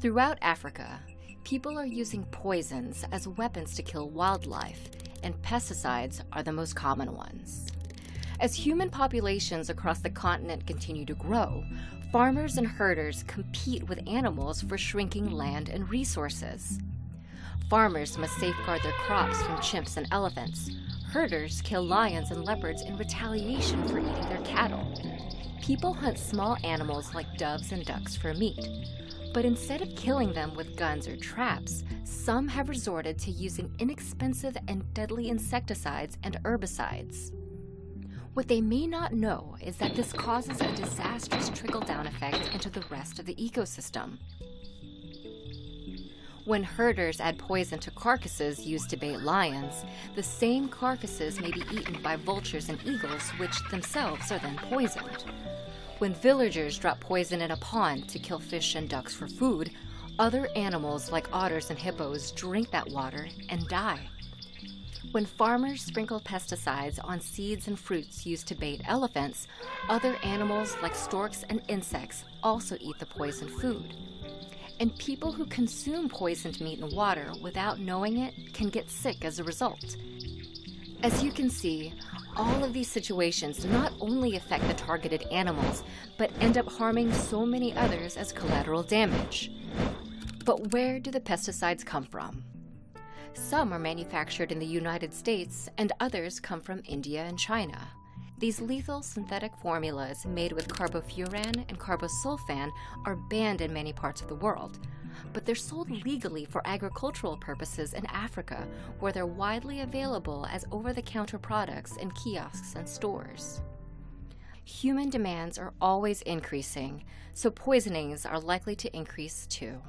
Throughout Africa, people are using poisons as weapons to kill wildlife, and pesticides are the most common ones. As human populations across the continent continue to grow, farmers and herders compete with animals for shrinking land and resources. Farmers must safeguard their crops from chimps and elephants. Herders kill lions and leopards in retaliation for eating their cattle. People hunt small animals like doves and ducks for meat. But instead of killing them with guns or traps, some have resorted to using inexpensive and deadly insecticides and herbicides. What they may not know is that this causes a disastrous trickle down effect into the rest of the ecosystem. When herders add poison to carcasses used to bait lions, the same carcasses may be eaten by vultures and eagles, which themselves are then poisoned. When villagers drop poison in a pond to kill fish and ducks for food, other animals like otters and hippos drink that water and die. When farmers sprinkle pesticides on seeds and fruits used to bait elephants, other animals like storks and insects also eat the poisoned food. And people who consume poisoned meat and water without knowing it can get sick as a result. As you can see, all of these situations not only affect the targeted animals, but end up harming so many others as collateral damage. But where do the pesticides come from? Some are manufactured in the United States, and others come from India and China. These lethal synthetic formulas made with carbofuran and carbosulfan are banned in many parts of the world, but they're sold legally for agricultural purposes in Africa, where they're widely available as over the counter products in kiosks and stores. Human demands are always increasing, so poisonings are likely to increase too.